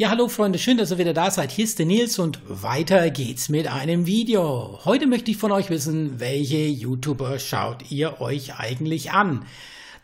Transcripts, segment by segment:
Ja, hallo Freunde, schön, dass ihr wieder da seid. Hier ist der Nils und weiter geht's mit einem Video. Heute möchte ich von euch wissen, welche YouTuber schaut ihr euch eigentlich an?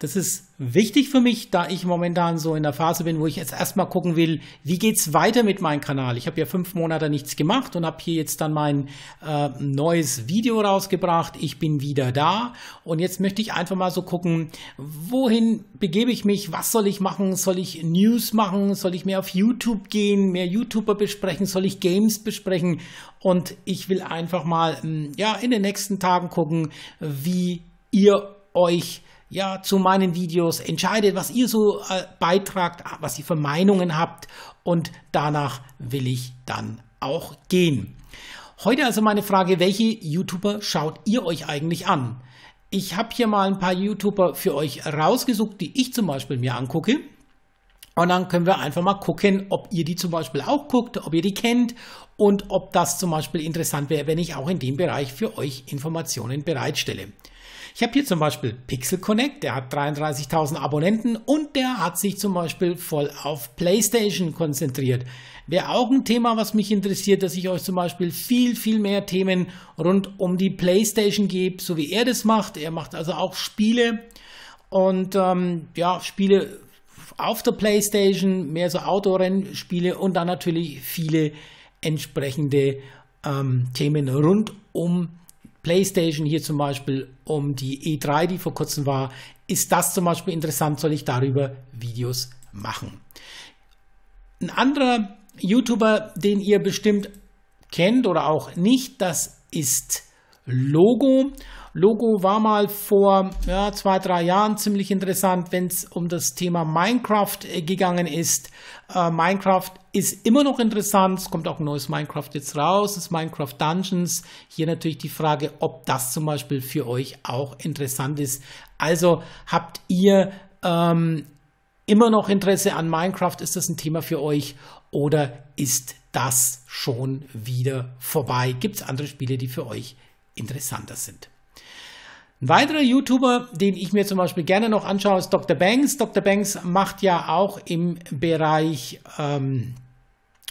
Das ist wichtig für mich, da ich momentan so in der Phase bin, wo ich jetzt erstmal gucken will, wie geht's weiter mit meinem Kanal. Ich habe ja fünf Monate nichts gemacht und habe hier jetzt dann mein äh, neues Video rausgebracht. Ich bin wieder da. Und jetzt möchte ich einfach mal so gucken, wohin begebe ich mich, was soll ich machen, soll ich News machen, soll ich mehr auf YouTube gehen, mehr YouTuber besprechen, soll ich Games besprechen? Und ich will einfach mal hm, ja in den nächsten Tagen gucken, wie ihr euch ja, zu meinen Videos, entscheidet, was ihr so äh, beitragt, was ihr für Meinungen habt und danach will ich dann auch gehen. Heute also meine Frage, welche YouTuber schaut ihr euch eigentlich an? Ich habe hier mal ein paar YouTuber für euch rausgesucht, die ich zum Beispiel mir angucke. Und dann können wir einfach mal gucken, ob ihr die zum Beispiel auch guckt, ob ihr die kennt und ob das zum Beispiel interessant wäre, wenn ich auch in dem Bereich für euch Informationen bereitstelle. Ich habe hier zum Beispiel Pixel Connect, der hat 33.000 Abonnenten und der hat sich zum Beispiel voll auf PlayStation konzentriert. Wäre auch ein Thema, was mich interessiert, dass ich euch zum Beispiel viel, viel mehr Themen rund um die PlayStation gebe, so wie er das macht. Er macht also auch Spiele und ähm, ja, Spiele auf der PlayStation, mehr so Autorennspiele und dann natürlich viele entsprechende ähm, Themen rund um PlayStation hier zum Beispiel um die E3, die vor kurzem war, ist das zum Beispiel interessant, soll ich darüber Videos machen. Ein anderer YouTuber, den ihr bestimmt kennt oder auch nicht, das ist Logo. Logo war mal vor ja, zwei, drei Jahren ziemlich interessant, wenn es um das Thema Minecraft äh, gegangen ist. Äh, Minecraft ist immer noch interessant. Es kommt auch ein neues Minecraft jetzt raus, das Minecraft Dungeons. Hier natürlich die Frage, ob das zum Beispiel für euch auch interessant ist. Also habt ihr ähm, immer noch Interesse an Minecraft? Ist das ein Thema für euch oder ist das schon wieder vorbei? Gibt es andere Spiele, die für euch interessanter sind? Ein weiterer YouTuber, den ich mir zum Beispiel gerne noch anschaue, ist Dr. Banks. Dr. Banks macht ja auch im Bereich ähm,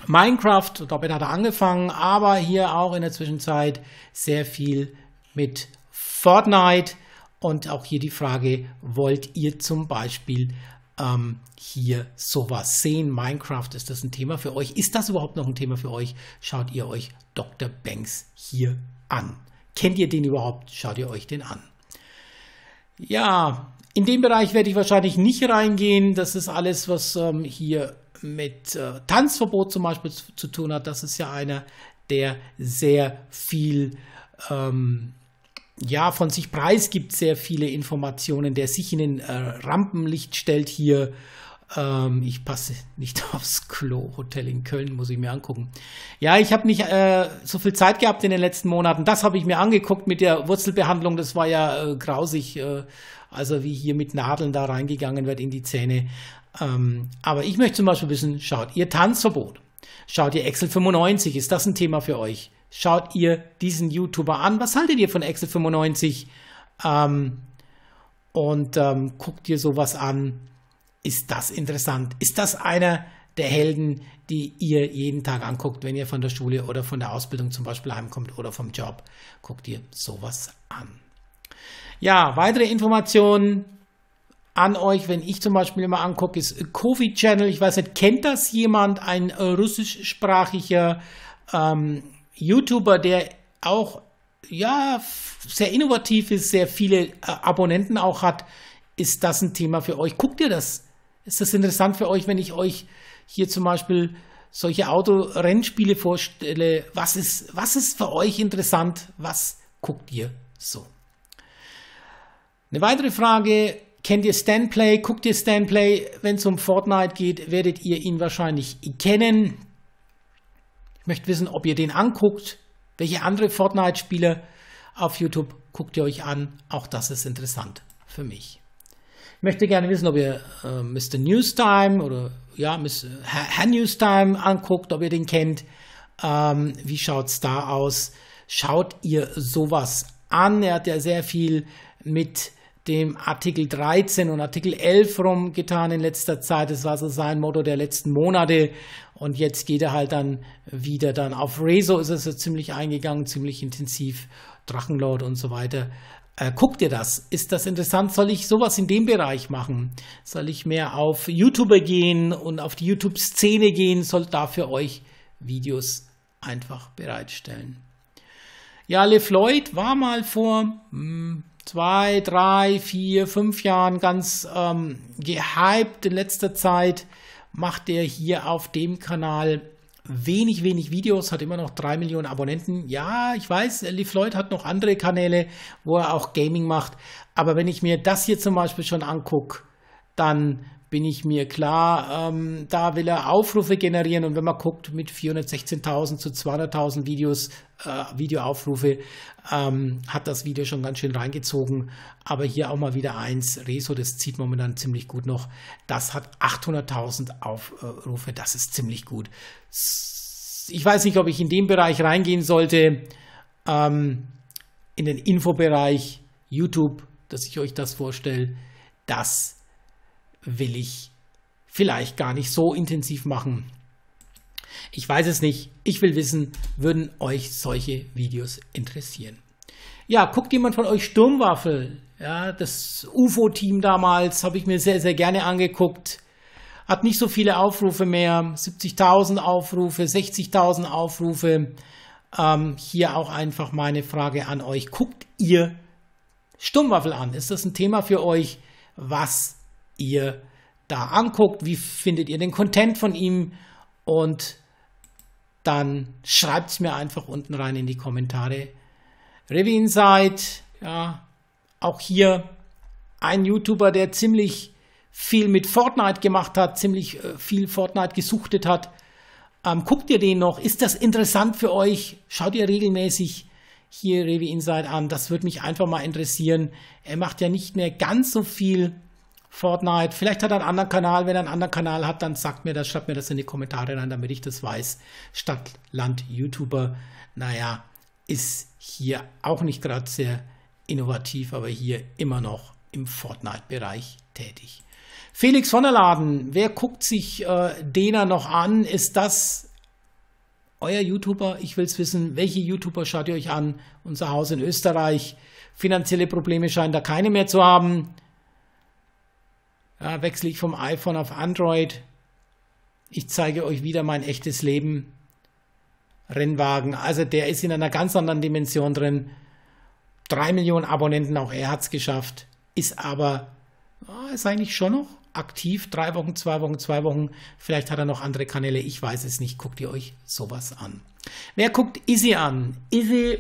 Minecraft, damit hat er angefangen, aber hier auch in der Zwischenzeit sehr viel mit Fortnite. Und auch hier die Frage, wollt ihr zum Beispiel ähm, hier sowas sehen? Minecraft, ist das ein Thema für euch? Ist das überhaupt noch ein Thema für euch? Schaut ihr euch Dr. Banks hier an. Kennt ihr den überhaupt? Schaut ihr euch den an. Ja, in dem Bereich werde ich wahrscheinlich nicht reingehen. Das ist alles, was ähm, hier mit äh, Tanzverbot zum Beispiel zu, zu, tun hat. Das ist ja einer, der sehr viel ähm, ja, von sich preisgibt, sehr viele Informationen, der sich in den äh, Rampenlicht stellt hier ähm, ich passe nicht aufs Klo. Hotel in Köln muss ich mir angucken. Ja, ich habe nicht äh, so viel Zeit gehabt in den letzten Monaten. Das habe ich mir angeguckt mit der Wurzelbehandlung. Das war ja äh, grausig. Äh, also wie hier mit Nadeln da reingegangen wird in die Zähne. Ähm, aber ich möchte zum Beispiel wissen, schaut ihr Tanzverbot? Schaut ihr Excel 95? Ist das ein Thema für euch? Schaut ihr diesen YouTuber an? Was haltet ihr von Excel 95? Ähm, und ähm, guckt ihr sowas an? Ist das interessant. Ist das einer der Helden, die ihr jeden Tag anguckt, wenn ihr von der Schule oder von der Ausbildung zum Beispiel heimkommt oder vom Job? Guckt ihr sowas an. Ja, weitere Informationen an euch, wenn ich zum Beispiel immer angucke, ist Kofi Channel. Ich weiß nicht, kennt das jemand? Ein russischsprachiger ähm, YouTuber, der auch ja sehr innovativ ist, sehr viele äh, Abonnenten auch hat. Ist das ein Thema für euch? Guckt ihr das ist das interessant für euch, wenn ich euch hier zum Beispiel solche Autorennspiele vorstelle? Was ist, was ist für euch interessant? Was guckt ihr so? Eine weitere Frage, kennt ihr Stanplay? Guckt ihr Stanplay? Wenn es um Fortnite geht, werdet ihr ihn wahrscheinlich kennen. Ich möchte wissen, ob ihr den anguckt. Welche andere Fortnite-Spieler auf YouTube guckt ihr euch an? Auch das ist interessant für mich möchte gerne wissen, ob ihr äh, Mr. Newstime oder ja, Miss, Herr, Herr Newstime anguckt, ob ihr den kennt. Ähm, wie es da aus? Schaut ihr sowas an? Er hat ja sehr viel mit dem Artikel 13 und Artikel 11 rumgetan in letzter Zeit. Das war so sein Motto der letzten Monate. Und jetzt geht er halt dann wieder dann auf Rezo ist er so ziemlich eingegangen, ziemlich intensiv, Drachenlord und so weiter. Äh, guck dir das. Ist das interessant? Soll ich sowas in dem Bereich machen? Soll ich mehr auf YouTuber gehen und auf die YouTube-Szene gehen? Soll dafür euch Videos einfach bereitstellen. Ja, LeFloid war mal vor hm, zwei, drei, vier, fünf Jahren ganz ähm, gehypt. In letzter Zeit macht er hier auf dem Kanal wenig, wenig Videos, hat immer noch drei Millionen Abonnenten. Ja, ich weiß, LeFloid hat noch andere Kanäle, wo er auch Gaming macht. Aber wenn ich mir das hier zum Beispiel schon angucke, dann bin ich mir klar, ähm, da will er Aufrufe generieren und wenn man guckt mit 416.000 zu 200.000 Videos, äh, Videoaufrufe, ähm, hat das Video schon ganz schön reingezogen. Aber hier auch mal wieder eins, Rezo, das zieht momentan ziemlich gut noch. Das hat 800.000 Aufrufe, das ist ziemlich gut. Ich weiß nicht, ob ich in den Bereich reingehen sollte, ähm, in den Infobereich YouTube, dass ich euch das vorstelle. Das will ich vielleicht gar nicht so intensiv machen. Ich weiß es nicht. Ich will wissen, würden euch solche Videos interessieren? Ja, guckt jemand von euch Sturmwaffel? Ja, das UFO-Team damals habe ich mir sehr, sehr gerne angeguckt. Hat nicht so viele Aufrufe mehr. 70.000 Aufrufe, 60.000 Aufrufe. Ähm, hier auch einfach meine Frage an euch. Guckt ihr Sturmwaffel an? Ist das ein Thema für euch? Was ihr da anguckt, wie findet ihr den Content von ihm und dann schreibt es mir einfach unten rein in die Kommentare. Revi Insight, ja, auch hier ein YouTuber, der ziemlich viel mit Fortnite gemacht hat, ziemlich äh, viel Fortnite gesuchtet hat. Ähm, guckt ihr den noch? Ist das interessant für euch? Schaut ihr regelmäßig hier Revi Insight an? Das würde mich einfach mal interessieren. Er macht ja nicht mehr ganz so viel Fortnite. Vielleicht hat er einen anderen Kanal. Wenn er einen anderen Kanal hat, dann sagt mir das, schreibt mir das in die Kommentare rein, damit ich das weiß. Stadt, Land, YouTuber. Naja, ist hier auch nicht gerade sehr innovativ, aber hier immer noch im Fortnite-Bereich tätig. Felix von der Laden, wer guckt sich äh, Dena noch an? Ist das euer YouTuber? Ich will es wissen. Welche YouTuber schaut ihr euch an? Unser Haus in Österreich. Finanzielle Probleme scheinen da keine mehr zu haben. Ja, wechsle ich vom iPhone auf Android. Ich zeige euch wieder mein echtes Leben. Rennwagen, also der ist in einer ganz anderen Dimension drin. Drei Millionen Abonnenten, auch er hat es geschafft. Ist aber, oh, ist eigentlich schon noch aktiv. Drei Wochen, zwei Wochen, zwei Wochen. Vielleicht hat er noch andere Kanäle, ich weiß es nicht. Guckt ihr euch sowas an. Wer guckt Izzy an? Izzy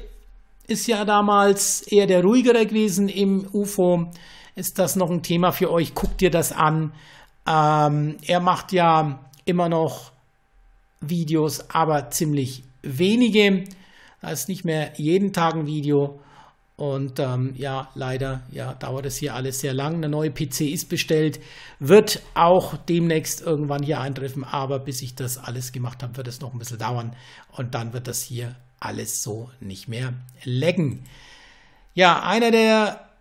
ist ja damals eher der ruhigere gewesen im UFO ist das noch ein Thema für euch? Guckt ihr das an. Ähm, er macht ja immer noch Videos, aber ziemlich wenige. Da ist nicht mehr jeden Tag ein Video. Und ähm, ja, leider ja, dauert es hier alles sehr lang. Der neue PC ist bestellt, wird auch demnächst irgendwann hier eintreffen. Aber bis ich das alles gemacht habe, wird es noch ein bisschen dauern. Und dann wird das hier alles so nicht mehr lecken. Ja, einer der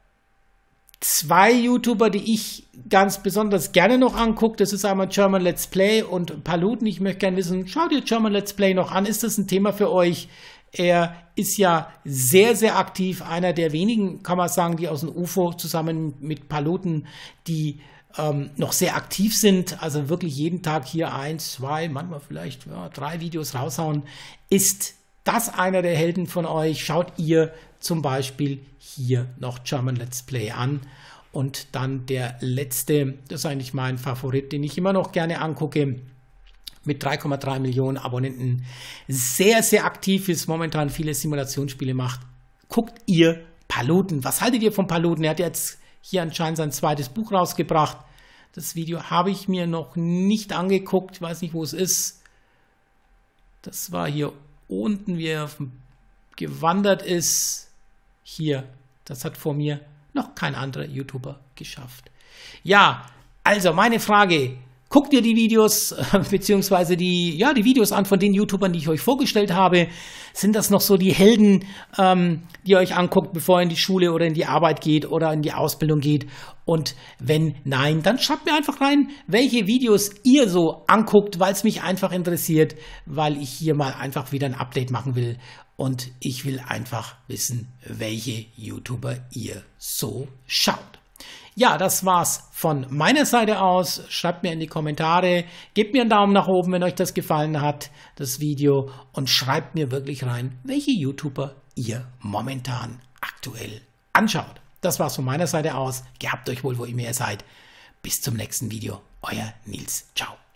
zwei YouTuber, die ich ganz besonders gerne noch angucke. Das ist einmal German Let's Play und Paluten. Ich möchte gerne wissen, schaut ihr German Let's Play noch an? Ist das ein Thema für euch? Er ist ja sehr, sehr aktiv. Einer der wenigen, kann man sagen, die aus dem UFO zusammen mit Paluten, die ähm, noch sehr aktiv sind. Also wirklich jeden Tag hier eins, zwei, manchmal vielleicht ja, drei Videos raushauen. Ist das einer der Helden von euch? Schaut ihr zum Beispiel hier noch German Let's Play an. Und dann der letzte, das ist eigentlich mein Favorit, den ich immer noch gerne angucke, mit 3,3 Millionen Abonnenten, sehr, sehr aktiv ist, momentan viele Simulationsspiele macht. Guckt ihr Paluten. Was haltet ihr von Paluten? Er hat jetzt hier anscheinend sein zweites Buch rausgebracht. Das Video habe ich mir noch nicht angeguckt. Ich weiß nicht, wo es ist. Das war hier unten, wie er gewandert ist. Hier, das hat vor mir noch kein anderer YouTuber geschafft. Ja, also meine Frage, Guckt ihr die Videos, beziehungsweise die, ja, die Videos an von den YouTubern, die ich euch vorgestellt habe. Sind das noch so die Helden, ähm, die ihr euch anguckt, bevor ihr in die Schule oder in die Arbeit geht oder in die Ausbildung geht? Und wenn nein, dann schreibt mir einfach rein, welche Videos ihr so anguckt, weil es mich einfach interessiert, weil ich hier mal einfach wieder ein Update machen will. Und ich will einfach wissen, welche YouTuber ihr so schaut. Ja, das war's von meiner Seite aus. Schreibt mir in die Kommentare, gebt mir einen Daumen nach oben, wenn euch das gefallen hat, das Video, und schreibt mir wirklich rein, welche YouTuber ihr momentan aktuell anschaut. Das war's von meiner Seite aus. Gehabt euch wohl, wo ihr mehr seid. Bis zum nächsten Video. Euer Nils. Ciao.